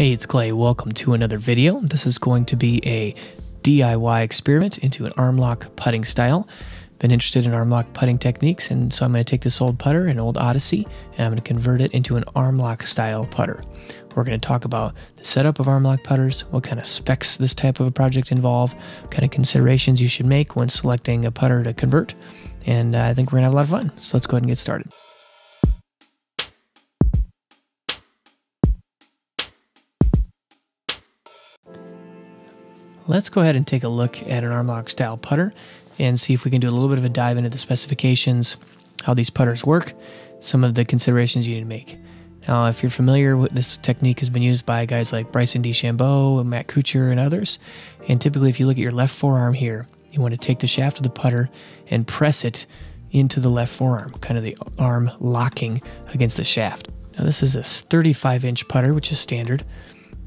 Hey, it's Kley. Welcome to another video. This is going to be a DIY experiment into an arm lock putting style. Been interested in arm lock putting techniques, and so I'm going to take this old putter, an old Odyssey, and I'm going to convert it into an arm lock style putter. We're going to talk about the setup of arm lock putters, what kind of specs this type of a project involve, kind of considerations you should make when selecting a putter to convert, and uh, I think we're going to have a lot of fun. So let's go ahead and get started. Let's go ahead and take a look at an arm lock style putter and see if we can do a little bit of a dive into the specifications, how these putters work, some of the considerations you need to make. Now, if you're familiar with this technique has been used by guys like Bryson DeChambeau, and Matt Kuchar, and others. And typically, if you look at your left forearm here, you want to take the shaft of the putter and press it into the left forearm, kind of the arm locking against the shaft. Now, this is a 35 inch putter, which is standard.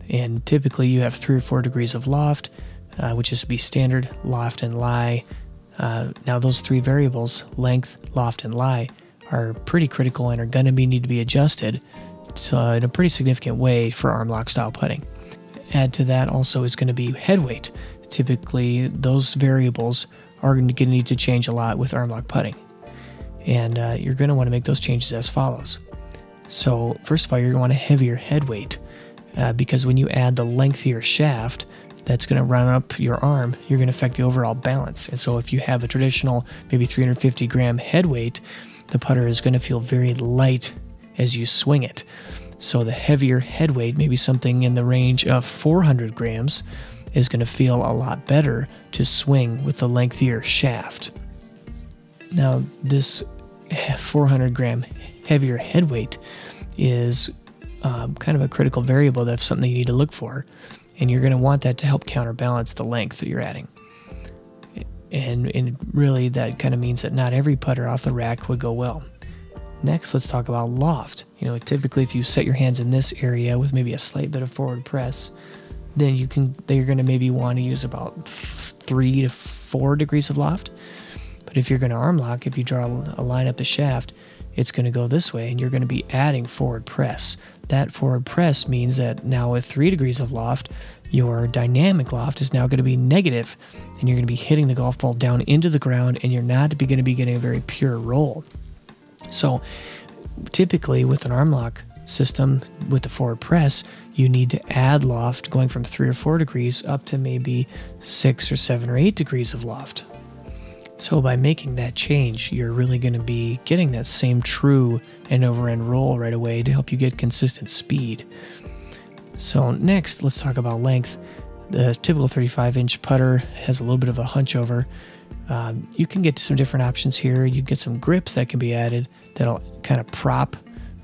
And typically, you have three or four degrees of loft, uh, which is to be standard, loft, and lie. Uh, now, those three variables, length, loft, and lie, are pretty critical and are going to be need to be adjusted to, uh, in a pretty significant way for arm lock style putting. Add to that also is going to be head weight. Typically, those variables are going to need to change a lot with arm lock putting. And uh, you're going to want to make those changes as follows. So, first of all, you're going to want a heavier head weight uh, because when you add the lengthier shaft, that's going to run up your arm, you're going to affect the overall balance. And so, if you have a traditional, maybe 350 gram head weight, the putter is going to feel very light as you swing it. So, the heavier head weight, maybe something in the range of 400 grams, is going to feel a lot better to swing with the lengthier shaft. Now, this 400 gram heavier head weight is um, kind of a critical variable that's something you need to look for and you're going to want that to help counterbalance the length that you're adding. And, and really, that kind of means that not every putter off the rack would go well. Next, let's talk about loft. You know, typically, if you set your hands in this area with maybe a slight bit of forward press, then you can, you're going to maybe want to use about three to four degrees of loft. But if you're going to arm lock, if you draw a line up the shaft, it's going to go this way and you're going to be adding forward press. That forward press means that now with three degrees of loft, your dynamic loft is now going to be negative and you're going to be hitting the golf ball down into the ground and you're not going to be getting a very pure roll. So typically with an arm lock system with the forward press, you need to add loft going from three or four degrees up to maybe six or seven or eight degrees of loft. So by making that change, you're really going to be getting that same true and over end roll right away to help you get consistent speed. So next, let's talk about length. The typical 35 inch putter has a little bit of a hunch over. Um, you can get some different options here. You get some grips that can be added that'll kind of prop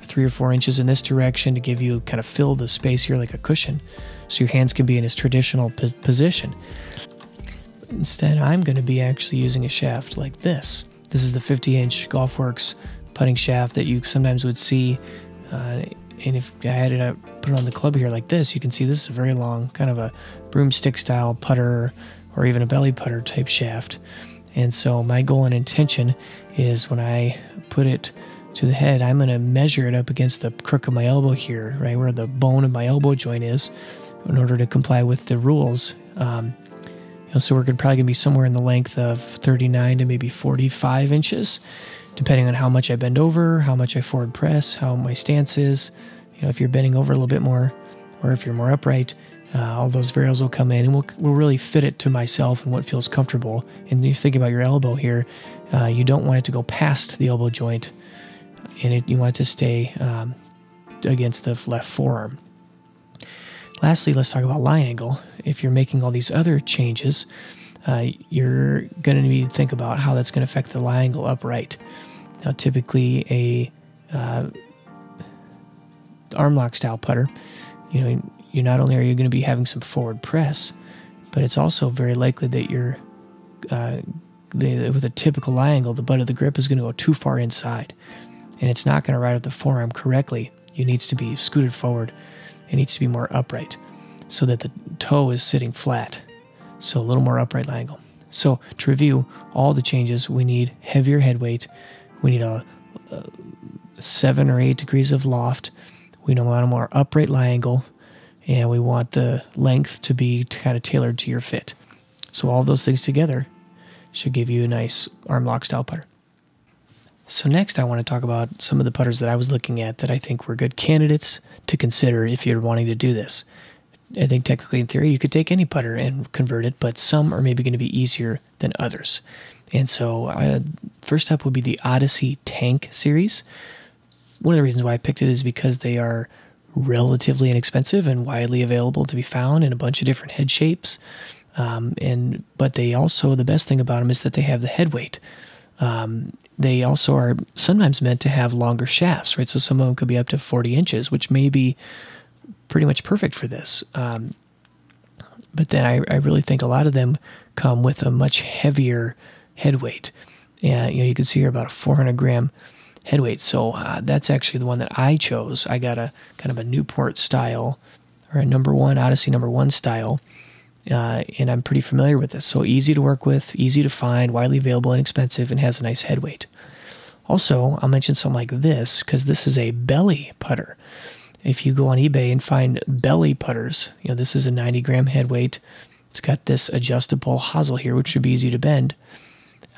three or four inches in this direction to give you kind of fill the space here like a cushion so your hands can be in its traditional position. Instead, I'm going to be actually using a shaft like this. This is the 50 inch Golfworks putting shaft that you sometimes would see. Uh, and if I had it, uh, put it on the club here like this, you can see this is a very long, kind of a broomstick style putter or even a belly putter type shaft. And so my goal and intention is when I put it to the head, I'm going to measure it up against the crook of my elbow here, right where the bone of my elbow joint is, in order to comply with the rules. Um, you know, so we're probably to be somewhere in the length of 39 to maybe 45 inches, depending on how much I bend over, how much I forward press, how my stance is. You know, if you're bending over a little bit more, or if you're more upright, uh, all those variables will come in, and we'll we'll really fit it to myself and what feels comfortable. And you think about your elbow here, uh, you don't want it to go past the elbow joint, and it, you want it to stay um, against the left forearm. Lastly, let's talk about lie angle. If you're making all these other changes, uh, you're going to need to think about how that's going to affect the lie angle upright. Now, typically a uh, arm lock style putter, you know, you not only are you going to be having some forward press, but it's also very likely that you're uh, the, with a typical lie angle, the butt of the grip is going to go too far inside, and it's not going to ride up the forearm correctly. It needs to be scooted forward it needs to be more upright so that the toe is sitting flat. So a little more upright angle. So to review all the changes, we need heavier head weight. We need a, a seven or eight degrees of loft. We want a more upright lie angle. and we want the length to be kind of tailored to your fit. So all those things together should give you a nice arm lock style putter. So next I want to talk about some of the putters that I was looking at that I think were good candidates to consider if you're wanting to do this. I think technically in theory you could take any putter and convert it, but some are maybe going to be easier than others. And so uh, first up would be the Odyssey Tank series. One of the reasons why I picked it is because they are relatively inexpensive and widely available to be found in a bunch of different head shapes. Um, and but they also the best thing about them is that they have the head weight. Um, they also are sometimes meant to have longer shafts, right? So some of them could be up to 40 inches, which may be pretty much perfect for this. Um, but then I, I really think a lot of them come with a much heavier head weight. And you know, you can see here about a 400 gram head weight. So uh, that's actually the one that I chose. I got a kind of a Newport style or a number one Odyssey number one style. Uh, and I'm pretty familiar with this. So easy to work with, easy to find, widely available, inexpensive, and has a nice head weight. Also, I'll mention something like this because this is a belly putter. If you go on eBay and find belly putters, you know, this is a 90 gram head weight. It's got this adjustable hosel here, which should be easy to bend.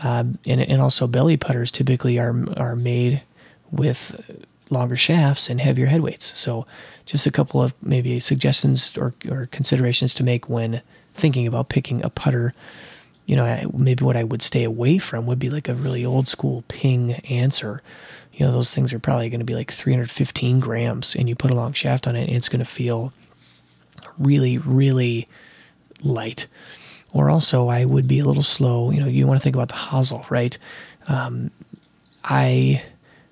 Um, and, and also belly putters typically are, are made with longer shafts and heavier head weights. So just a couple of maybe suggestions or, or considerations to make when thinking about picking a putter. You know, maybe what I would stay away from would be like a really old school Ping Anser. You know, those things are probably going to be like 315 grams, and you put a long shaft on it, and it's going to feel really, really light. Or also, I would be a little slow. You know, you want to think about the hosel, right? Um, I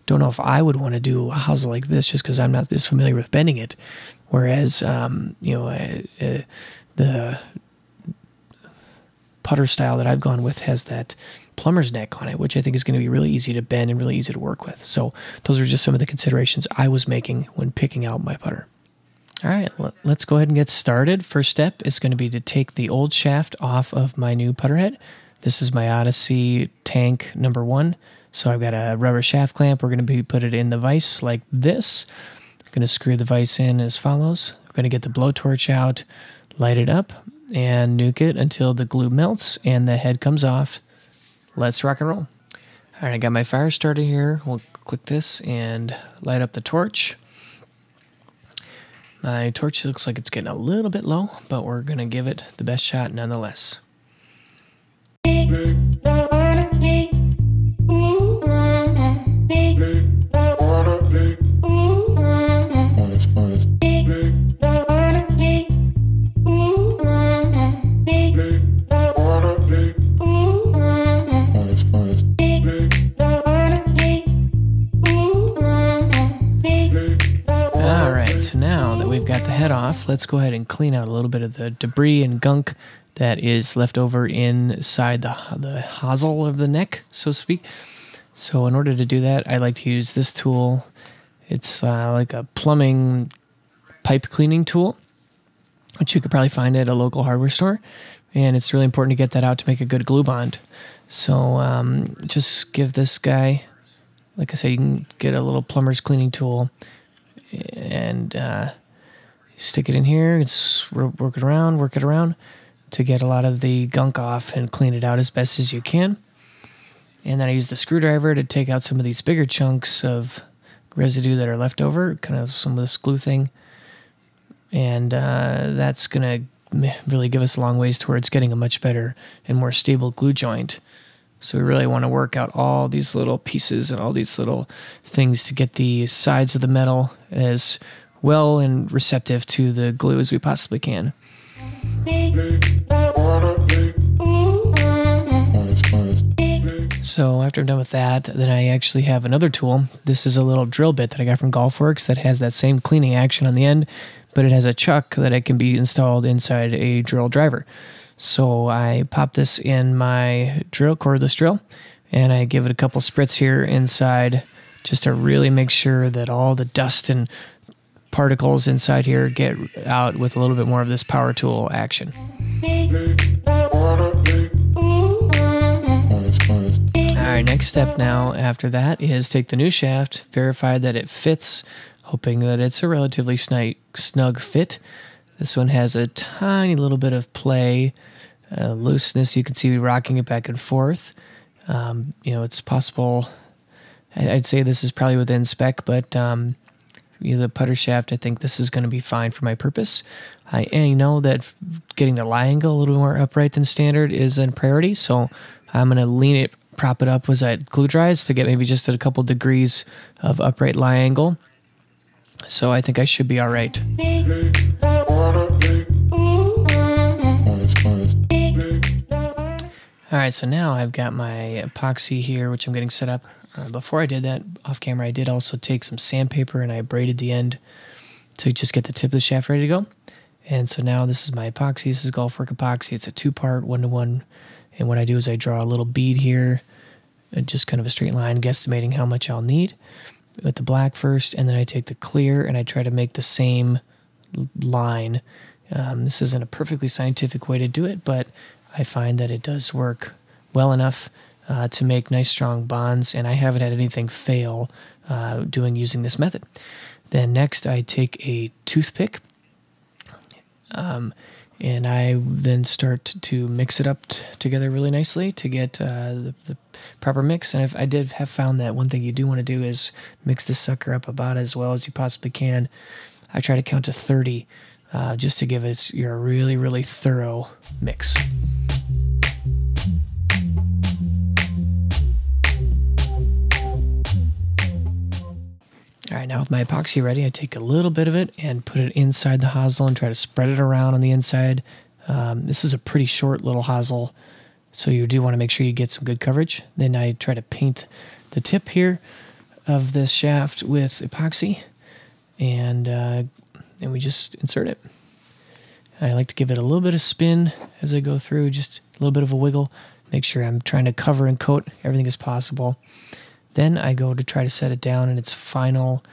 don't know if I would want to do a hosel like this just because I'm not as familiar with bending it. Whereas, um, you know, uh, uh, the putter style that I've gone with has that plumber's neck on it, which I think is going to be really easy to bend and really easy to work with. So those are just some of the considerations I was making when picking out my putter. All right, let's go ahead and get started. First step is going to be to take the old shaft off of my new putter head. This is my Odyssey tank number one. So I've got a rubber shaft clamp. We're going to be put it in the vise like this. I'm going to screw the vise in as follows. We're going to get the blowtorch out, light it up, and nuke it until the glue melts and the head comes off. Let's rock and roll. All right, I got my fire starter here. We'll click this and light up the torch. My torch looks like it's getting a little bit low, but we're going to give it the best shot nonetheless. Let's go ahead and clean out a little bit of the debris and gunk that is left over inside the, the hosel of the neck, so to speak. So in order to do that, I like to use this tool. It's uh, like a plumbing pipe cleaning tool, which you could probably find at a local hardware store. And it's really important to get that out to make a good glue bond. So um, just give this guy, like I said, you can get a little plumber's cleaning tool and uh, stick it in here, it's work it around, work it around to get a lot of the gunk off and clean it out as best as you can. And then I use the screwdriver to take out some of these bigger chunks of residue that are left over, kind of some of this glue thing. And uh, that's going to really give us a long ways towards getting a much better and more stable glue joint. So we really want to work out all these little pieces and all these little things to get the sides of the metal as well and receptive to the glue as we possibly can. So after I'm done with that, then I actually have another tool. This is a little drill bit that I got from Golfworks that has that same cleaning action on the end, but it has a chuck that it can be installed inside a drill driver. So I pop this in my drill cordless drill, and I give it a couple spritz here inside just to really make sure that all the dust and particles inside here get out with a little bit more of this power tool action. Alright, next step now after that is take the new shaft, verify that it fits, hoping that it's a relatively snug fit. This one has a tiny little bit of play, uh, looseness. You can see rocking it back and forth. Um, you know, it's possible. I'd say this is probably within spec, but um, you know, the putter shaft, I think this is going to be fine for my purpose. I, I know that getting the lie angle a little more upright than standard is a priority, so I'm going to lean it, prop it up as that glue dries to get maybe just a couple degrees of upright lie angle. So I think I should be all right. All right, so now I've got my epoxy here, which I'm getting set up. Uh, before I did that off camera, I did also take some sandpaper and I braided the end to just get the tip of the shaft ready to go. And so now this is my epoxy. This is Golf Work epoxy. It's a two-part, one-to-one. And what I do is I draw a little bead here, uh, just kind of a straight line, guesstimating how much I'll need with the black first, and then I take the clear and I try to make the same line. Um, this isn't a perfectly scientific way to do it, but I find that it does work well enough uh, to make nice strong bonds, and I haven't had anything fail uh, doing using this method. Then next, I take a toothpick, um, and I then start to mix it up together really nicely to get uh, the, the, proper mix. And if I did have found that one thing you do want to do is mix this sucker up about as well as you possibly can. I try to count to 30 uh, just to give it your really, really thorough mix. Now with my epoxy ready, I take a little bit of it and put it inside the hosel and try to spread it around on the inside. Um, this is a pretty short little hosel, so you do want to make sure you get some good coverage. Then I try to paint the tip here of this shaft with epoxy, and uh, and we just insert it. I like to give it a little bit of spin as I go through, just a little bit of a wiggle. Make sure I'm trying to cover and coat everything as possible. Then I go to try to set it down in its final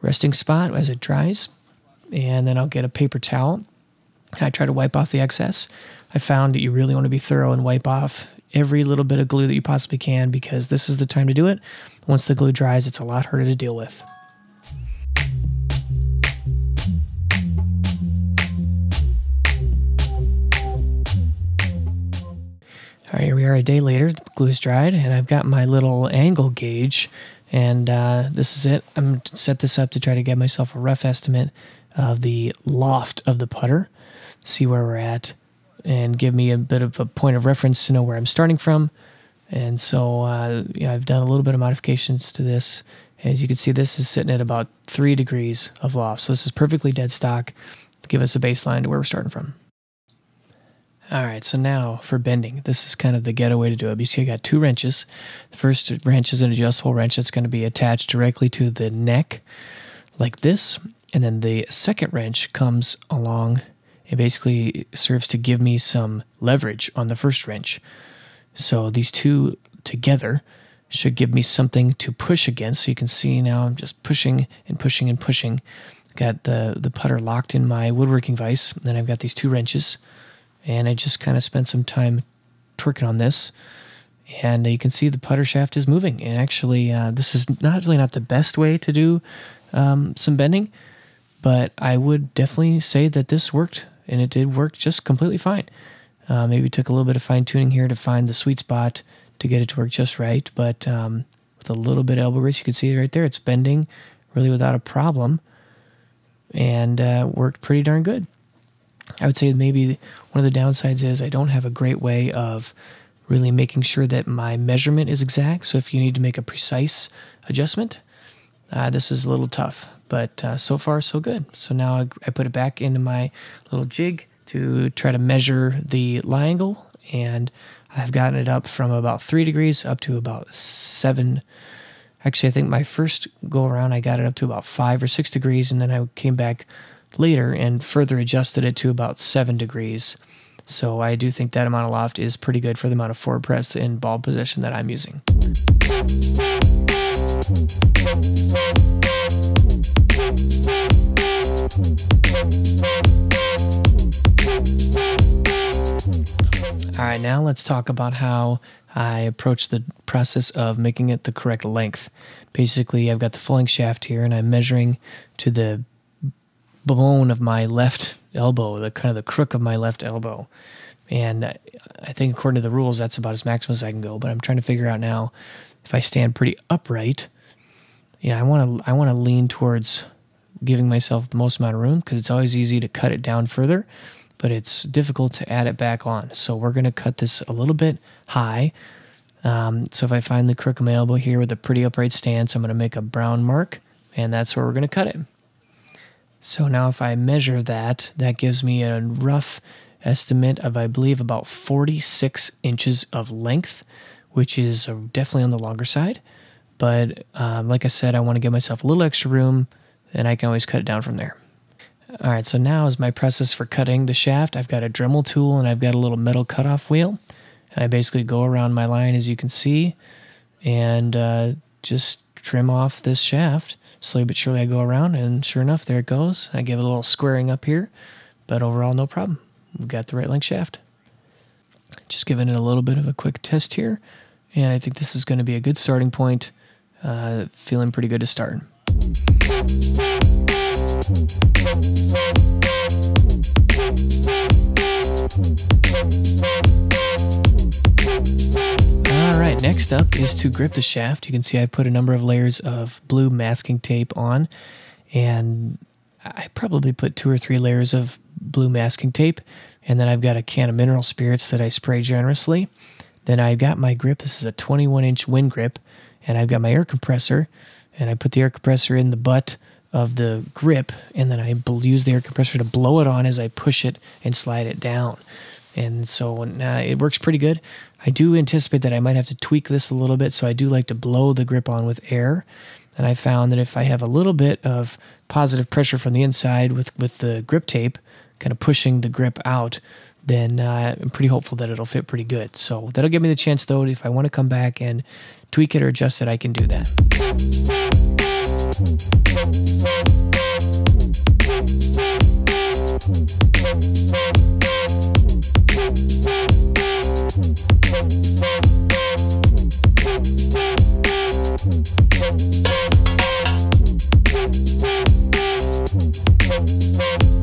resting spot as it dries. And then I'll get a paper towel. I try to wipe off the excess. I found that you really want to be thorough and wipe off every little bit of glue that you possibly can because this is the time to do it. Once the glue dries, it's a lot harder to deal with. All right, here we are a day later. The glue is dried, and I've got my little angle gauge, and uh, this is it. I'm going to set this up to try to get myself a rough estimate of the loft of the putter, see where we're at, and give me a bit of a point of reference to know where I'm starting from. And so uh, yeah, I've done a little bit of modifications to this. As you can see, this is sitting at about three degrees of loft. So this is perfectly dead stock to give us a baseline to where we're starting from. All right, so now for bending, this is kind of the getaway to do it. You see I got two wrenches. The first wrench is an adjustable wrench that's going to be attached directly to the neck like this. And then the second wrench comes along and basically serves to give me some leverage on the first wrench. So these two together should give me something to push against. So you can see now I'm just pushing and pushing and pushing. Got the, the putter locked in my woodworking vise. Then I've got these two wrenches and I just kind of spent some time twerking on this. And you can see the putter shaft is moving. And actually, uh, this is not really not the best way to do um, some bending, but I would definitely say that this worked, and it did work just completely fine. Uh, maybe took a little bit of fine tuning here to find the sweet spot to get it to work just right, but um, with a little bit of elbow grease, you can see it right there. It's bending really without a problem, and uh, worked pretty darn good. I would say maybe one of the downsides is I don't have a great way of really making sure that my measurement is exact. So if you need to make a precise adjustment, uh, this is a little tough. But uh, so far, so good. So now I, I put it back into my little jig to try to measure the lie angle. And I've gotten it up from about three degrees up to about seven. Actually, I think my first go around, I got it up to about five or six degrees. And then I came back later and further adjusted it to about 7 degrees. So I do think that amount of loft is pretty good for the amount of forward press in ball position that I'm using. All right, now let's talk about how I approach the process of making it the correct length. Basically, I've got the full length shaft here and I'm measuring to the bone of my left elbow, the kind of the crook of my left elbow. And I think according to the rules, that's about as maximum as I can go. But I'm trying to figure out now if I stand pretty upright. Yeah, I want to I want to lean towards giving myself the most amount of room because it's always easy to cut it down further, but it's difficult to add it back on. So we're going to cut this a little bit high. Um, so if I find the crook of my elbow here with a pretty upright stance, I'm going to make a brown mark, and that's where we're going to cut it. So now if I measure that, that gives me a rough estimate of, I believe, about 46 inches of length, which is uh, definitely on the longer side. But um, like I said, I want to give myself a little extra room, and I can always cut it down from there. All right, so now is my process for cutting the shaft. I've got a Dremel tool and I've got a little metal cutoff wheel. And I basically go around my line, as you can see, and uh, just trim off this shaft. Slowly but surely I go around, and sure enough, there it goes. I give it a little squaring up here, but overall, no problem. We've got the right length shaft. Just giving it a little bit of a quick test here, and I think this is going to be a good starting point. Uh, feeling pretty good to start. Alright, next up is to grip the shaft. You can see I put a number of layers of blue masking tape on, and I probably put two or three layers of blue masking tape, and then I've got a can of mineral spirits that I spray generously. Then I've got my grip. This is a 21 inch Winn grip, and I've got my air compressor, and I put the air compressor in the butt of the grip, and then I use the air compressor to blow it on as I push it and slide it down. And so uh, it works pretty good. I do anticipate that I might have to tweak this a little bit, so I do like to blow the grip on with air. And I found that if I have a little bit of positive pressure from the inside with, with the grip tape, kind of pushing the grip out, then uh, I'm pretty hopeful that it'll fit pretty good. So that'll give me the chance, though, if I want to come back and tweak it or adjust it, I can do that. Thank